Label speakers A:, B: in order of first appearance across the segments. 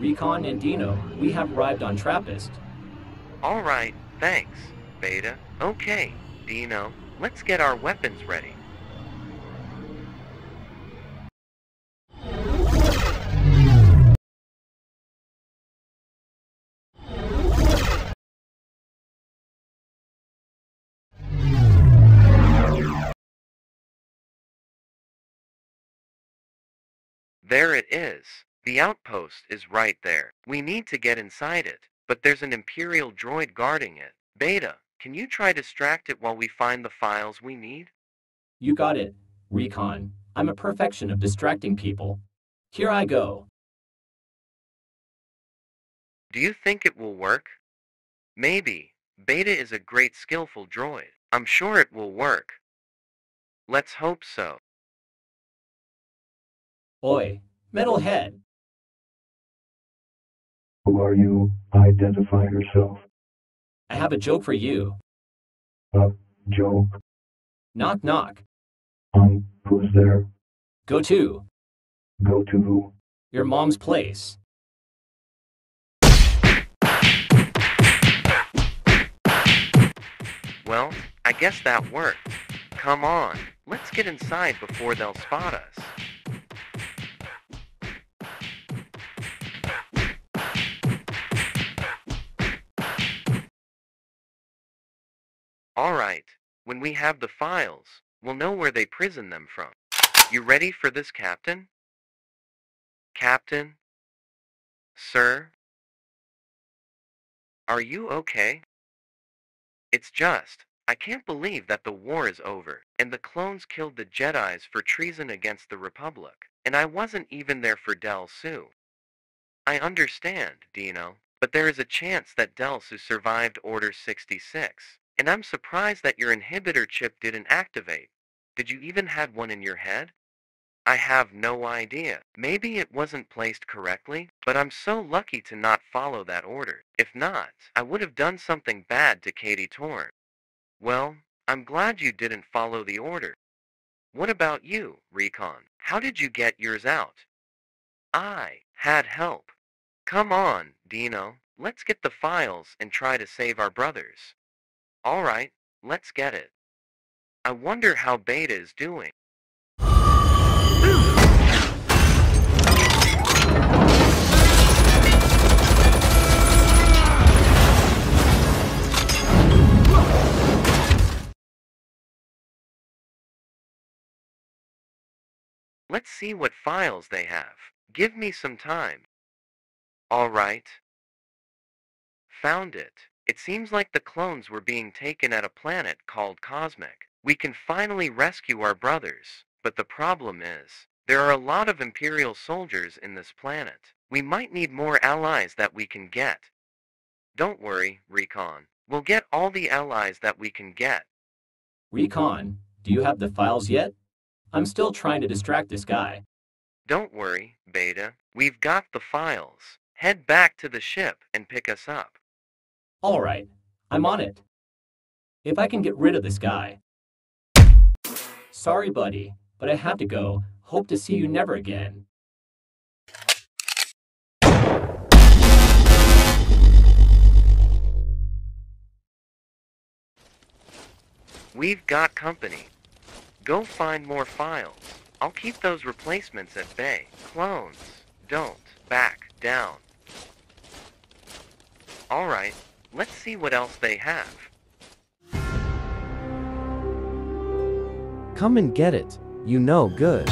A: Recon and Dino, we have arrived on Trappist.
B: Alright, thanks, Beta. Okay, Dino, let's get our weapons ready. There it is. The outpost is right there. We need to get inside it, but there's an Imperial droid guarding it. Beta, can you try distract it while we find the files we need?
A: You got it, Recon. I'm a perfection of distracting people. Here I go.
B: Do you think it will work? Maybe. Beta is a great skillful droid. I'm sure it will work. Let's hope so.
A: Oi, metalhead.
C: Who are you? Identify yourself.
A: I have a joke for you.
C: A joke.
A: Knock knock.
C: Um, who's there?
A: Go to
C: Go to who?
A: your mom's place.
B: Well, I guess that worked. Come on, let's get inside before they'll spot us. Alright, when we have the files, we'll know where they prison them from. You ready for this, Captain? Captain? Sir? Are you okay? It's just, I can't believe that the war is over, and the clones killed the Jedis for treason against the Republic, and I wasn't even there for Del Su. I understand, Dino, but there is a chance that Del Su survived Order 66, and I'm surprised that your inhibitor chip didn't activate. Did you even have one in your head? I have no idea. Maybe it wasn't placed correctly, but I'm so lucky to not follow that order. If not, I would have done something bad to Katie Torn. Well, I'm glad you didn't follow the order. What about you, Recon? How did you get yours out? I had help. Come on, Dino. Let's get the files and try to save our brothers. Alright, let's get it. I wonder how Beta is doing. Let's see what files they have. Give me some time. Alright. Found it. It seems like the clones were being taken at a planet called Cosmic. We can finally rescue our brothers, but the problem is, there are a lot of Imperial soldiers in this planet. We might need more allies that we can get. Don't worry, Recon. We'll get all the allies that we can get.
A: Recon, do you have the files yet? I'm still trying to distract this guy.
B: Don't worry, Beta. We've got the files. Head back to the ship and pick us up.
A: All right, I'm on it. If I can get rid of this guy. Sorry, buddy, but I have to go. Hope to see you never again.
B: We've got company. Go find more files. I'll keep those replacements at bay. Clones, don't back down. Alright, let's see what else they have.
D: Come and get it. You know good.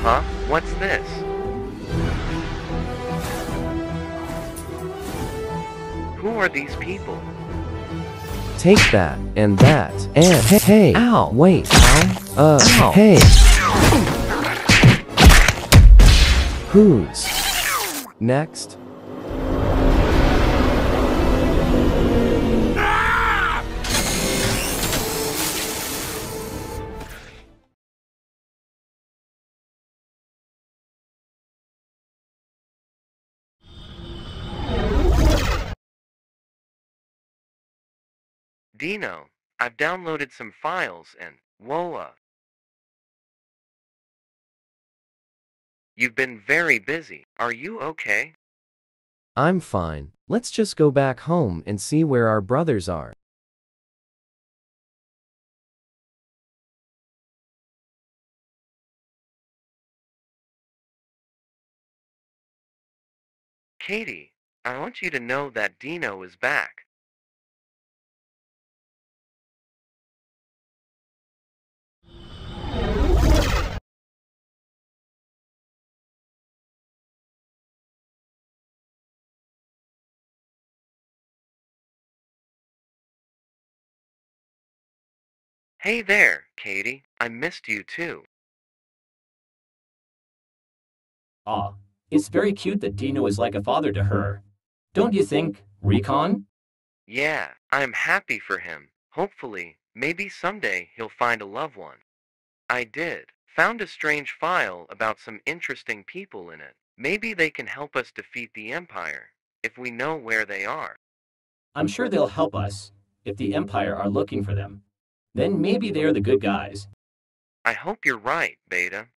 B: Huh? What's this? Who are these people?
D: Take that, and that, and hey, hey, ow, wait, ow, uh,
B: Ow.
D: hey. Who's next?
B: Dino, I've downloaded some files and WOA. You've been very busy. Are you okay?
D: I'm fine. Let's just go back home and see where our brothers are.
B: Katie, I want you to know that Dino is back. Hey there, Katie. I missed you too.
A: Aw, it's very cute that Dino is like a father to her. Don't you think, Recon?
B: Yeah, I'm happy for him. Hopefully, maybe someday he'll find a loved one. I did. Found a strange file about some interesting people in it. Maybe they can help us defeat the Empire, if we know where they are.
A: I'm sure they'll help us if the Empire are looking for them. Then maybe they're the good guys.
B: I hope you're right, Beta.